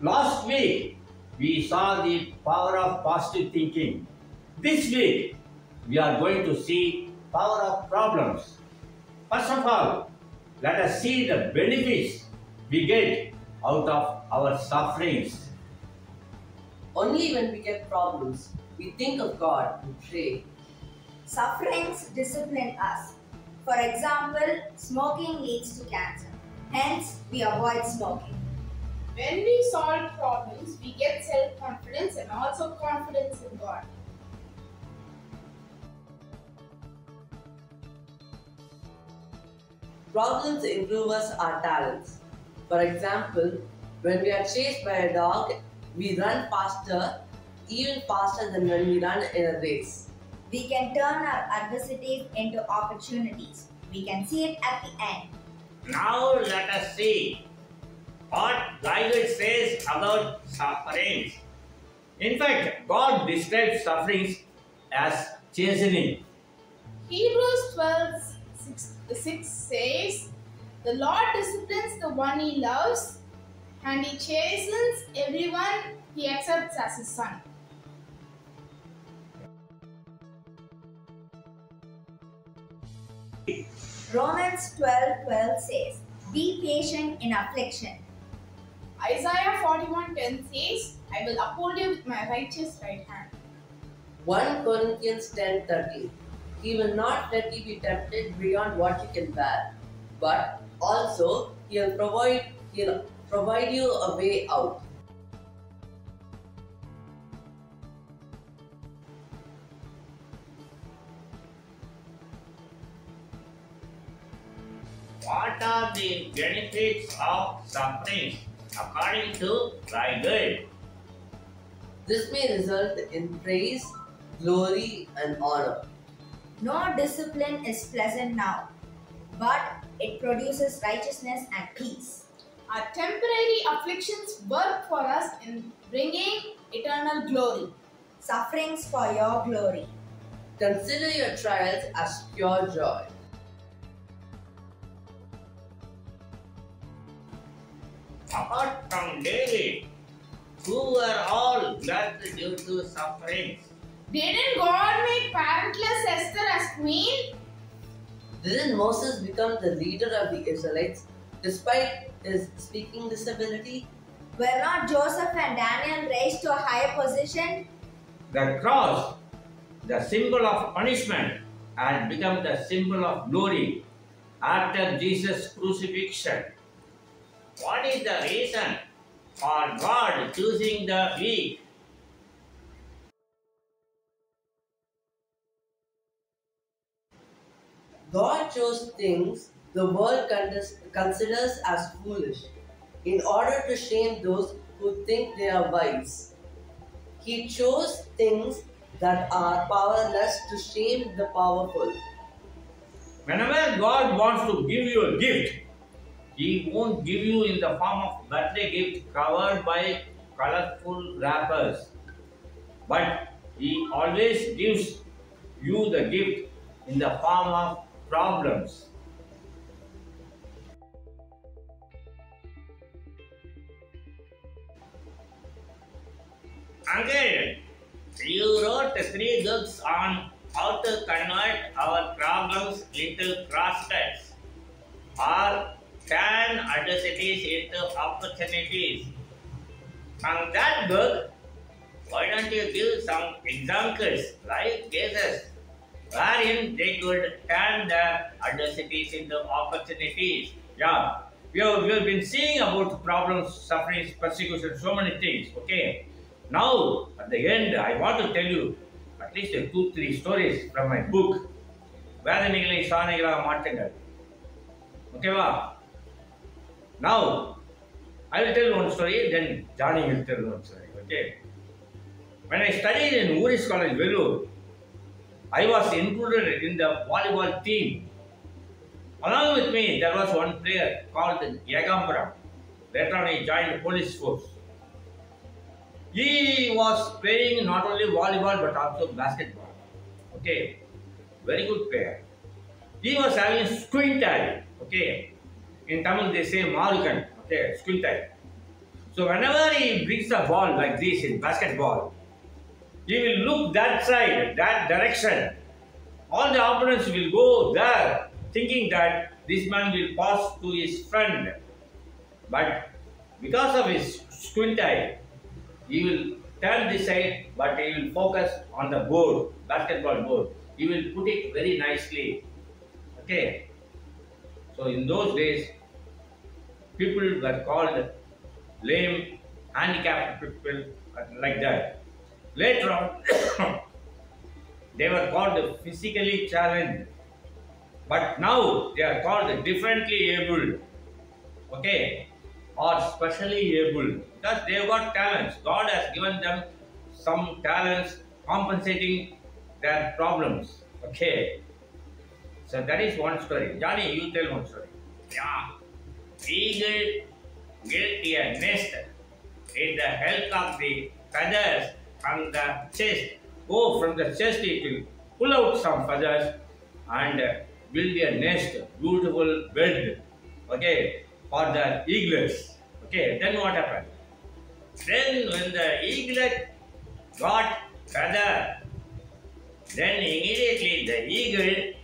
Last week, we saw the power of positive thinking. This week, we are going to see power of problems. First of all, let us see the benefits we get out of our sufferings. Only when we get problems, we think of God and pray. Sufferings discipline us. For example, smoking leads to cancer. Hence, we avoid smoking. When we solve problems, we get self confidence and also confidence in God. Problems improve us our talents. For example, when we are chased by a dog, we run faster, even faster than when we run in a race. We can turn our adversities into opportunities. We can see it at the end. Now let us see what Bible says about sufferings. In fact, God describes sufferings as chastening. Hebrews 12 6, 6 says, The Lord disciplines the one he loves, and he chastens everyone he accepts as his son. Romans 12 12 says, Be patient in affliction. Isaiah 41:10 says, I will uphold you with my righteous right hand. 1 Corinthians 10:30 He will not let you be tempted beyond what you can bear, but also he'll provide he'll provide you a way out. What are the benefits of suffering according to Bible? This may result in praise, glory, and honor. No discipline is pleasant now, but it produces righteousness and peace. Our temporary afflictions work for us in bringing eternal glory. Sufferings for your glory. Consider your trials as pure joy. Apart from David, who were all blessed due to sufferings. Didn't God make parentless Esther as queen? Didn't Moses become the leader of the Israelites despite his speaking disability? Were not Joseph and Daniel raised to a higher position? The cross, the symbol of punishment, had become the symbol of glory after Jesus' crucifixion. What is the reason for God choosing the weak? God chose things the world considers as foolish in order to shame those who think they are wise. He chose things that are powerless to shame the powerful. Whenever God wants to give you a gift, He won't give you in the form of birthday gift covered by colorful wrappers. But He always gives you the gift in the form of problems. Again, you wrote three books on how to convert our problems into prospects or turn adversities into opportunities. From that book, why don't you give some examples, like cases, wherein they could turn the adversities into opportunities? Yeah, we have, we have been seeing about problems, sufferings, persecution, so many things. Okay, now at the end, I want to tell you at least a two, three stories from my book. வேதனைகளை சாதனைகளாக மாற்றுங்கள் ஓகேவா now, I will tell one story, then Johnny will tell one story. Okay. When I studied in Voorhees College, Vellore, I was included in the volleyball team. Along with me, there was one player called Yagambara. Later on, he joined the police force. He was playing not only volleyball but also basketball. Okay, very good player. He was having a squint eye. Okay, in Tamil they say Marukan. Okay, squint eye. So whenever he brings the ball like this in basketball, he will look that side, that direction. All the opponents will go there, thinking that this man will pass to his friend. But because of his squint eye, he will turn this side, but he will focus on the board, basketball board. He will put it very nicely. Okay. So in those days, people were called lame, handicapped people like that. Later on, they were called physically challenged. But now they are called differently able. Okay? Or specially able. Because they got talents. God has given them some talents compensating their problems. Okay? So that is one story. Johnny, you tell one story. Yeah. Eagle built a nest with the help of the feathers from the chest. Oh, from the chest it will pull out some feathers and build a nest, beautiful bed, okay, for the eaglets. Okay, then what happened? Then when the eaglet got feather, then immediately the eagle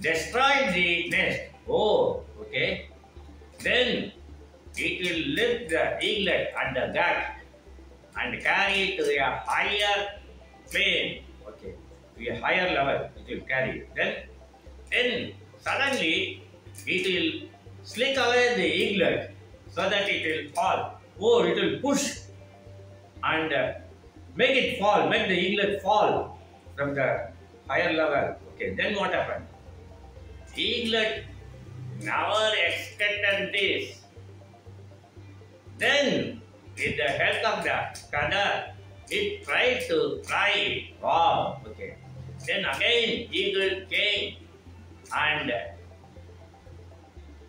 destroyed the nest. Oh, okay. Then it will lift the eaglet at the and carry it to a higher plane. Okay, to a higher level it will carry. Then, then suddenly it will slick away the eaglet so that it will fall. Oh, it will push and uh, make it fall, make the eaglet fall from the higher level. Okay, then what happened? Eaglet never expected this. Then, with the help of the feather, it tried to fly. Wow, okay. Then again, eagle came and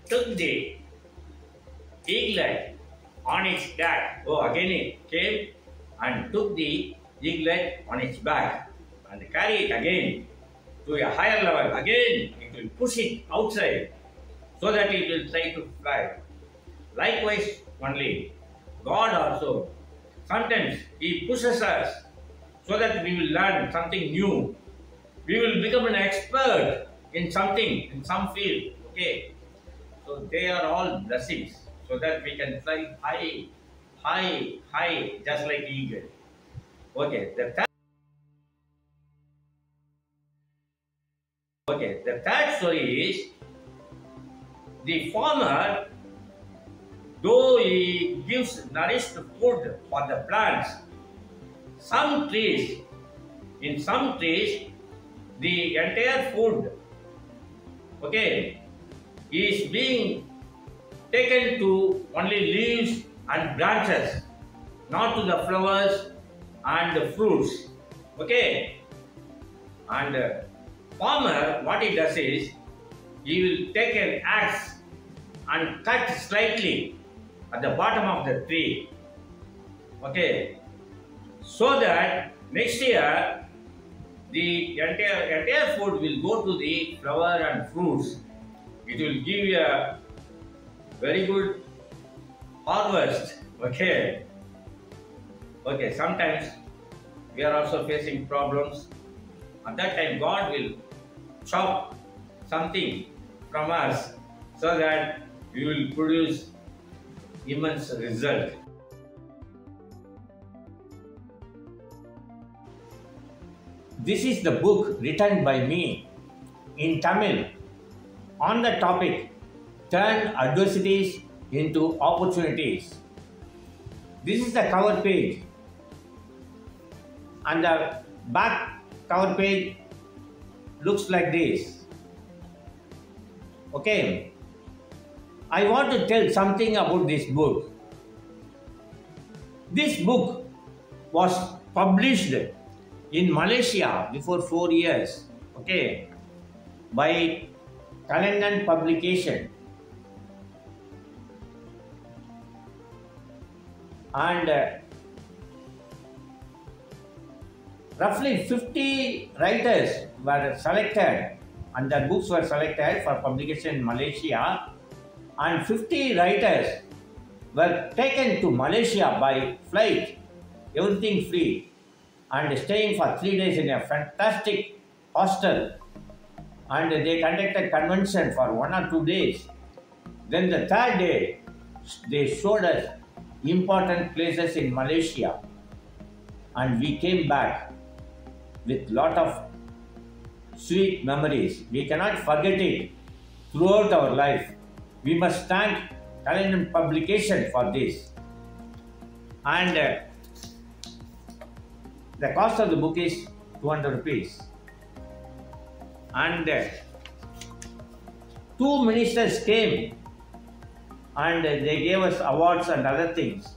took the eaglet on its back. Oh, again it came and took the eaglet on its back and carried it again to a higher level. Again, will push it outside so that it will try to fly. Likewise, only God also sometimes He pushes us so that we will learn something new. We will become an expert in something, in some field. Okay. So they are all blessings so that we can fly high, high, high, just like eagle. Okay. The Okay, the third story is the farmer, though he gives nourished food for the plants, some trees, in some trees, the entire food, okay, is being taken to only leaves and branches, not to the flowers and the fruits, okay. And uh, farmer, what he does is, he will take an axe and cut slightly at the bottom of the tree. Okay. So that next year the entire, entire food will go to the flower and fruits. It will give you a very good harvest. Okay. Okay, sometimes we are also facing problems. At that time, God will chop something from us so that we will produce immense result. This is the book written by me in Tamil on the topic Turn Adversities into Opportunities. This is the cover page and the back cover page looks like this. Okay. I want to tell something about this book. This book was published in Malaysia before four years. Okay. By Kalendan Publication. And uh, roughly 50 writers were selected and their books were selected for publication in Malaysia and 50 writers were taken to Malaysia by flight, everything free, and staying for three days in a fantastic hostel. And they conducted convention for one or two days. Then the third day, they showed us important places in Malaysia, and we came back with lot of sweet memories. We cannot forget it throughout our life. We must thank Kalayan Publication for this. And uh, the cost of the book is 200 rupees. And uh, two ministers came and uh, they gave us awards and other things.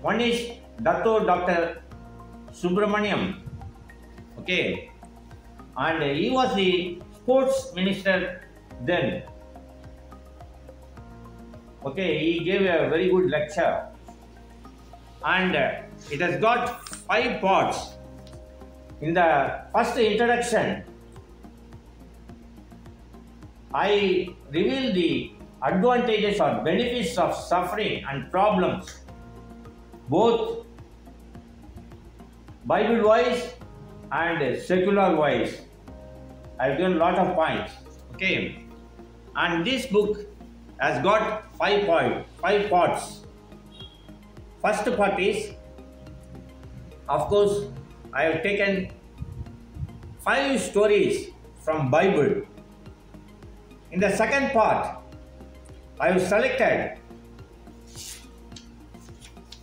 One is Dato Dr. Subramaniam. Okay. And he was the sports minister then. Okay, he gave a very good lecture. And it has got five parts. In the first introduction, I reveal the advantages or benefits of suffering and problems, both Bible wise and secular wise. I've given a lot of points. Okay. And this book has got five point, five parts. First part is, of course, I have taken five stories from Bible. In the second part, I have selected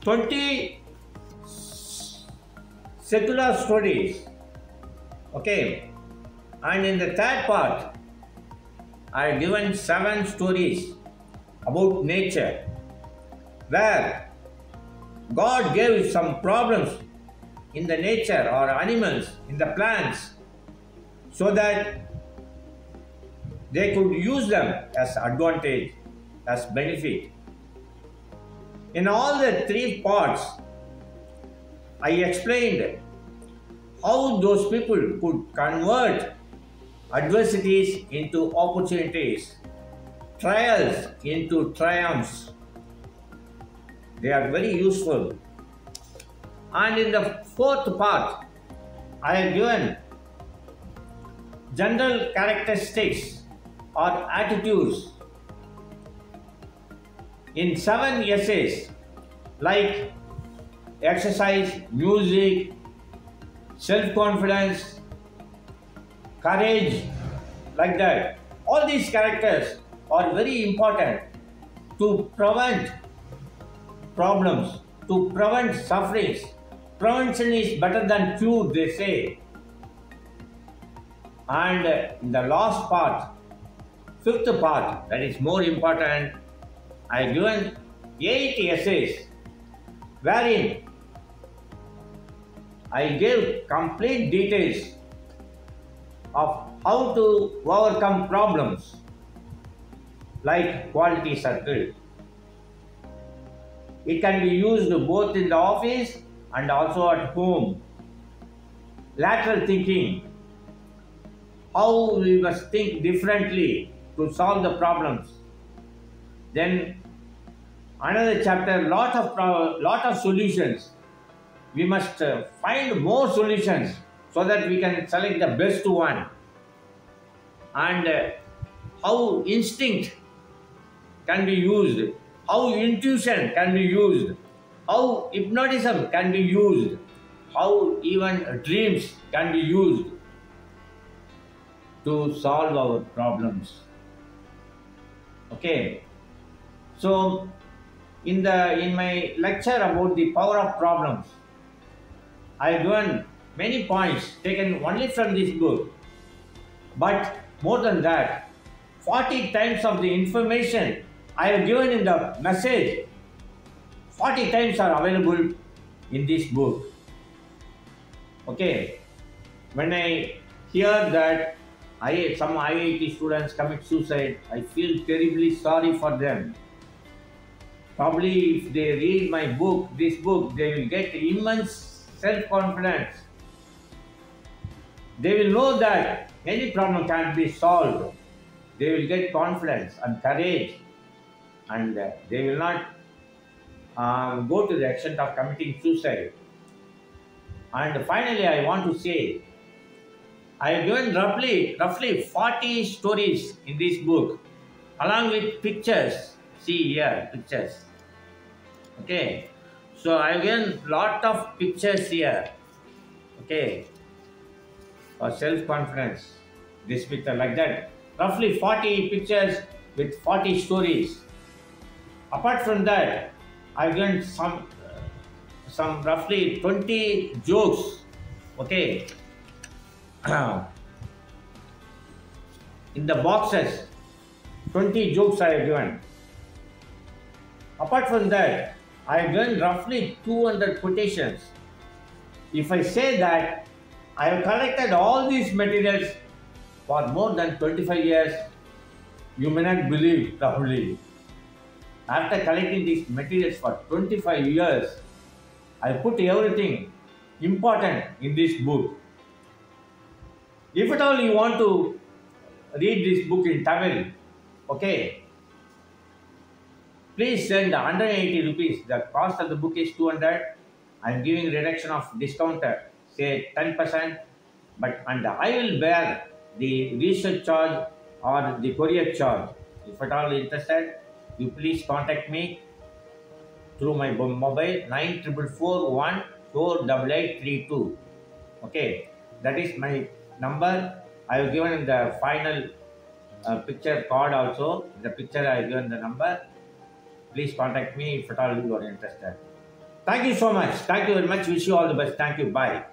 20 secular stories. Okay. And in the third part, I have given seven stories about nature where God gave some problems in the nature or animals, in the plants, so that they could use them as advantage, as benefit. In all the three parts, I explained how those people could convert adversities into opportunities, trials into triumphs. They are very useful. And in the fourth part, I have given general characteristics or attitudes in seven essays like exercise, music, self confidence, courage, like that. All these characters are very important to prevent problems, to prevent sufferings. Prevention is better than cure, they say. And in the last part, fifth part, that is more important, I have given eight essays wherein I give complete details of how to overcome problems like quality circle. It can be used both in the office and also at home. Lateral thinking, how we must think differently to solve the problems. Then another chapter, lot of lot of solutions. We must uh, find more solutions so that we can select the best one. And uh, how instinct can be used, how intuition can be used, how hypnotism can be used, how even dreams can be used to solve our problems. Okay. So in the in my lecture about the power of problems, I have given many points taken only from this book. But more than that, 40 times of the information I have given in the message, 40 times are available in this book. Okay. When I hear that I, some IIT students commit suicide, I feel terribly sorry for them. Probably if they read my book, this book, they will get immense self-confidence. They will know that any problem can be solved. They will get confidence and courage and uh, they will not um, go to the extent of committing suicide. And finally, I want to say, I have given roughly roughly 40 stories in this book, along with pictures. See here, pictures. Okay, so given lot of pictures here. Okay, for self confidence. This picture like that. Roughly 40 pictures with 40 stories. Apart from that, I've given some some roughly 20 jokes. Okay. In the boxes, 20 jokes I have given. Apart from that, I have given roughly 200 quotations. If I say that I have collected all these materials for more than 25 years, you may not believe Rahuli. After collecting these materials for 25 years, I put everything important in this book. If at all you want to read this book in Tamil, okay, please send 180 rupees. The cost of the book is 200. I am giving reduction of discount, uh, say 10%, but and I will bear the research charge or the courier charge. If at all interested, you please contact me through my mobile 9441 Okay, that is my number. I have given the final uh, picture card also. The picture I have given the number. Please contact me if at all you are interested. Thank you so much. Thank you very much. Wish you all the best. Thank you. Bye.